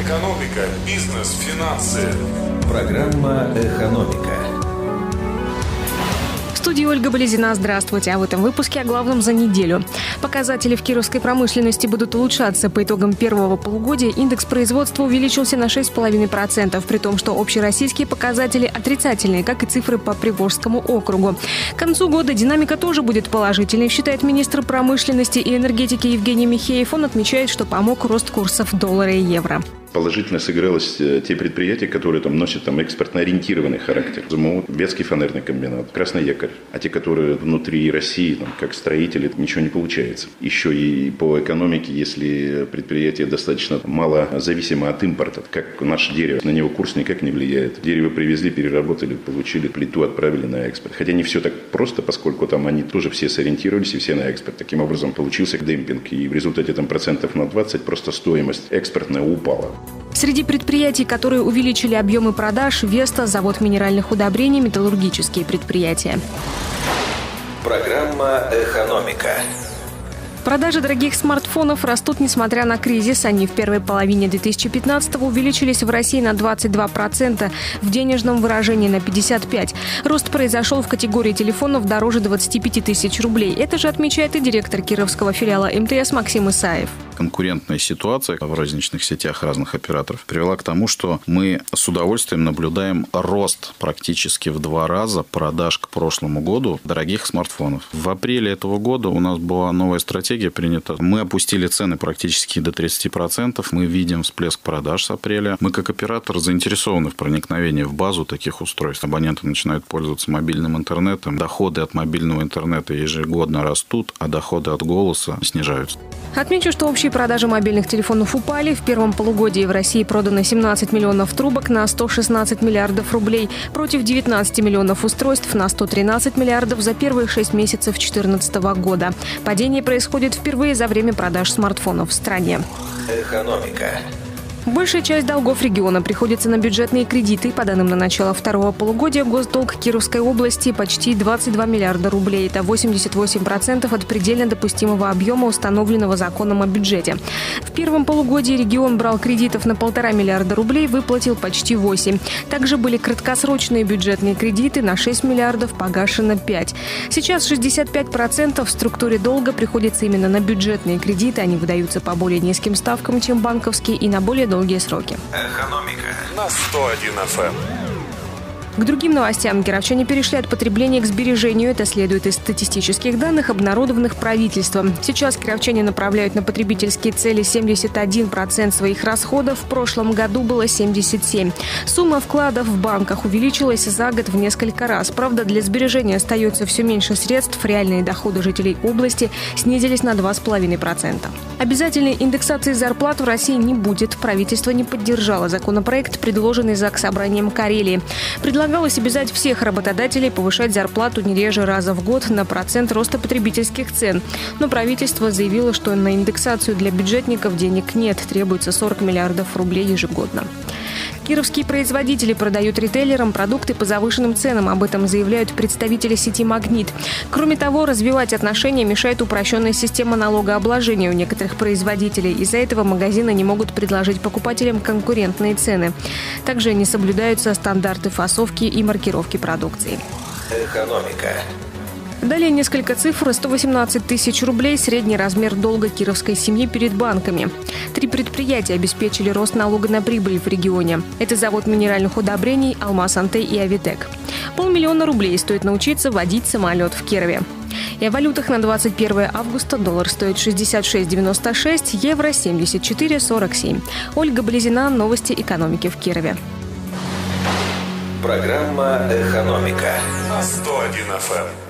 Экономика, бизнес, финансы. Программа «Экономика» студии Ольга Болезина. Здравствуйте. А в этом выпуске о главном за неделю. Показатели в кировской промышленности будут улучшаться. По итогам первого полугодия индекс производства увеличился на 6,5%, при том, что общероссийские показатели отрицательные, как и цифры по Приволжскому округу. К концу года динамика тоже будет положительной, считает министр промышленности и энергетики Евгений Михеев. Он отмечает, что помог рост курсов доллара и евро положительно сыгралось э, те предприятия, которые там носят там экспортно ориентированный характер. ЗМО, Ветский фанерный комбинат, Красный якорь. А те, которые внутри России, там, как строители, ничего не получается. Еще и по экономике, если предприятие достаточно мало зависимо от импорта, как наше дерево, на него курс никак не влияет. Дерево привезли, переработали, получили плиту, отправили на экспорт. Хотя не все так просто, поскольку там они тоже все сориентировались и все на экспорт. Таким образом получился демпинг. И в результате там процентов на 20 просто стоимость экспортная упала. Среди предприятий, которые увеличили объемы продаж, Веста, завод минеральных удобрений, металлургические предприятия. Программа «Экономика». Продажи дорогих смартфонов растут несмотря на кризис. Они в первой половине 2015-го увеличились в России на 22%, в денежном выражении на 55%. Рост произошел в категории телефонов дороже 25 тысяч рублей. Это же отмечает и директор кировского филиала МТС Максим Исаев конкурентная ситуация в розничных сетях разных операторов привела к тому, что мы с удовольствием наблюдаем рост практически в два раза продаж к прошлому году дорогих смартфонов. В апреле этого года у нас была новая стратегия принята. Мы опустили цены практически до 30%. Мы видим всплеск продаж с апреля. Мы как оператор заинтересованы в проникновении в базу таких устройств. Абоненты начинают пользоваться мобильным интернетом. Доходы от мобильного интернета ежегодно растут, а доходы от голоса снижаются. Отмечу, что общие продажи мобильных телефонов упали. В первом полугодии в России продано 17 миллионов трубок на 116 миллиардов рублей против 19 миллионов устройств на 113 миллиардов за первые 6 месяцев 2014 года. Падение происходит впервые за время продаж смартфонов в стране. Экономика. Большая часть долгов региона приходится на бюджетные кредиты. По данным на начало второго полугодия, госдолг Кировской области почти 22 миллиарда рублей. Это 88% от предельно допустимого объема, установленного законом о бюджете. В первом полугодии регион брал кредитов на полтора миллиарда рублей, выплатил почти 8. Также были краткосрочные бюджетные кредиты на 6 миллиардов, погашено 5. Сейчас 65% в структуре долга приходится именно на бюджетные кредиты. Они выдаются по более низким ставкам, чем банковские, и на более долгие сроки. Экономика на 101 FM. К другим новостям. Кировчане перешли от потребления к сбережению. Это следует из статистических данных, обнародованных правительством. Сейчас кировчане направляют на потребительские цели 71% своих расходов. В прошлом году было 77%. Сумма вкладов в банках увеличилась за год в несколько раз. Правда, для сбережения остается все меньше средств. Реальные доходы жителей области снизились на 2,5%. Обязательной индексации зарплат в России не будет. Правительство не поддержало законопроект, предложенный ЗАГС Собранием Карелии. Предлагается Предлагалось обязать всех работодателей повышать зарплату не реже раза в год на процент роста потребительских цен. Но правительство заявило, что на индексацию для бюджетников денег нет, требуется 40 миллиардов рублей ежегодно. Кировские производители продают ритейлерам продукты по завышенным ценам. Об этом заявляют представители сети «Магнит». Кроме того, развивать отношения мешает упрощенная система налогообложения у некоторых производителей. Из-за этого магазины не могут предложить покупателям конкурентные цены. Также не соблюдаются стандарты фасовки и маркировки продукции. Экономика. Далее несколько цифр. 118 тысяч рублей – средний размер долга кировской семьи перед банками. Три предприятия обеспечили рост налога на прибыль в регионе. Это завод минеральных удобрений «Алмаз Антей» и «Авитек». Полмиллиона рублей стоит научиться водить самолет в Кирове. И о валютах на 21 августа доллар стоит 66,96, евро 74,47. Ольга Близина, новости экономики в Кирове. Программа «Экономика» на 101 FM.